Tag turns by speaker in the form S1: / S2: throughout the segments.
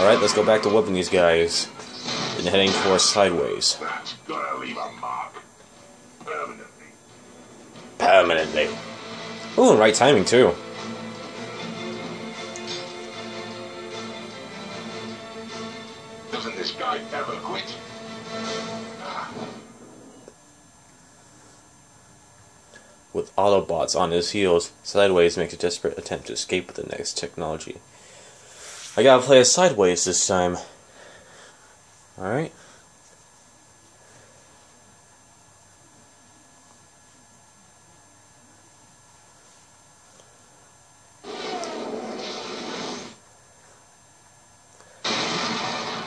S1: Alright, let's go back to whooping these guys. And heading for sideways.
S2: That's gonna leave a mark. Permanently.
S1: Permanently. Ooh, right timing too.
S2: Doesn't this guy ever quit?
S1: With Autobots on his heels, Sideways makes a desperate attempt to escape with the NEST technology. I gotta play as Sideways this time. Alright.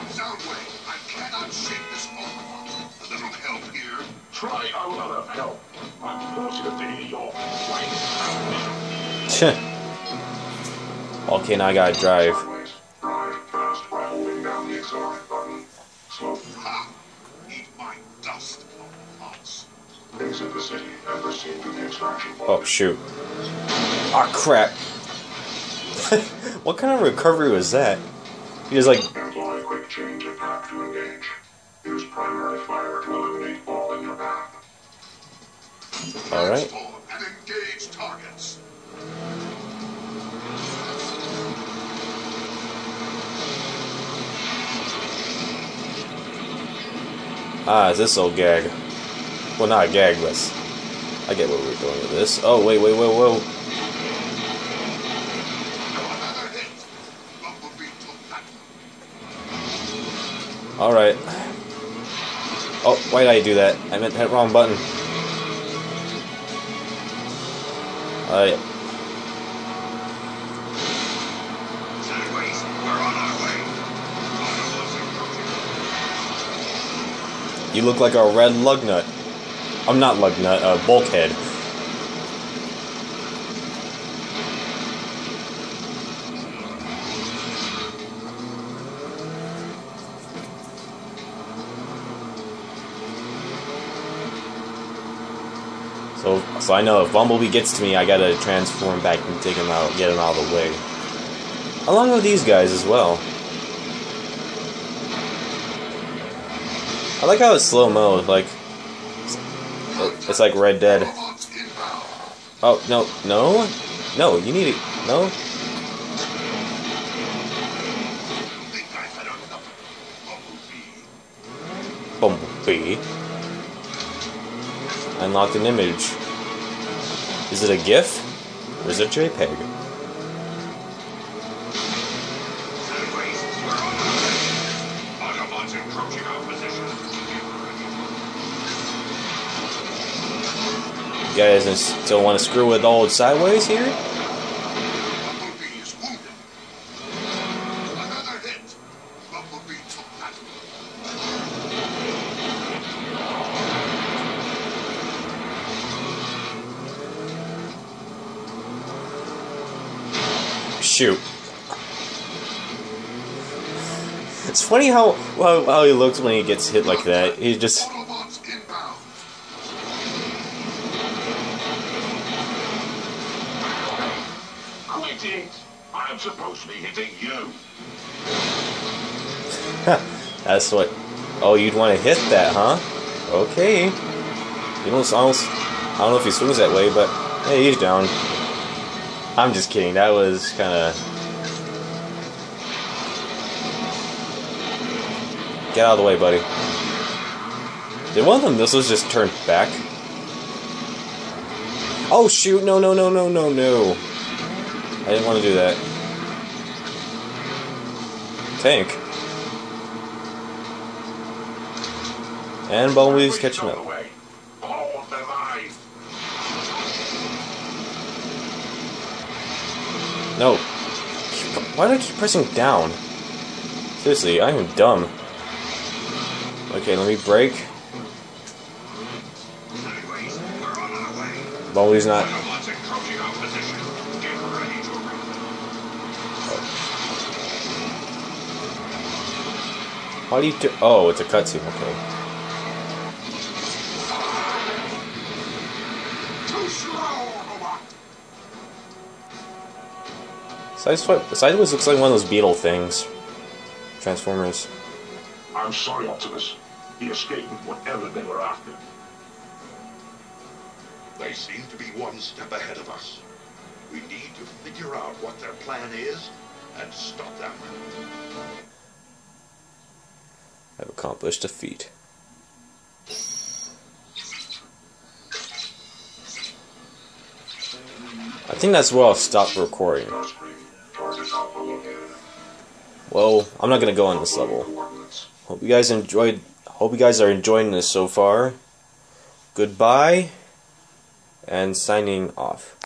S2: Soundwave, I cannot shake this Autobot. A little help here. Try a lot of help. I'm fortunate to hear your whine
S1: okay, now I gotta. Drive
S2: Dust. Exit the city proceed to the extraction point.
S1: Oh, shoot. Ah, crap. what kind of recovery was that? He was like,
S2: Employ quick change attack to engage. Use primary fire to eliminate all in your path.
S1: alright.
S2: And engage targets.
S1: Ah, is this old gag? Well, not a gag, but I get what we're doing with this. Oh, wait, wait, wait, whoa. Alright. Oh, why did I do that? I meant hit wrong button. Alright.
S2: Sideways, we're on our way. Autobots approaching.
S1: You look like a red Lugnut. I'm not Lugnut, uh, bulkhead. So, so I know if Bumblebee gets to me, I gotta transform back and take him out, get him out of the way. Along with these guys as well. I like how it's slow mo, like it's like Red Dead. Oh no, no, no! You need it. No.
S2: Bumblebee.
S1: Unlocked an image. Is it a GIF or is it a JPEG? You guys still want to screw with old Sideways here? Shoot. It's funny how, how how he looks when he gets hit like that. He just
S2: I'm supposed to be hitting you.
S1: That's what. Oh, you'd want to hit that, huh? Okay. You know, almost. I don't know if he swings that way, but hey, he's down. I'm just kidding. That was kind of. Get out of the way, buddy. Did one of the missiles just turn back? Oh shoot! No! No! No! No! No! No! I didn't want to do that. Tank. And Bumblebee's catching up. No. Why do I keep pressing down? Seriously, I am dumb. Okay, let me
S2: break.
S1: Bumblebee's not. Why do you do? Oh, it's a cutscene. Okay. Sideswipe. Sideways looks like one of those beetle things. Transformers.
S2: I'm sorry, Optimus. He escaped with whatever they were after. They seem to be one step ahead of us. We need to figure out what their plan is and stop them.
S1: I've accomplished a feat. I think that's where I'll stop recording. Well, I'm not gonna go on this level. Hope you guys enjoyed. Hope you guys are enjoying this so far. Goodbye, and signing off.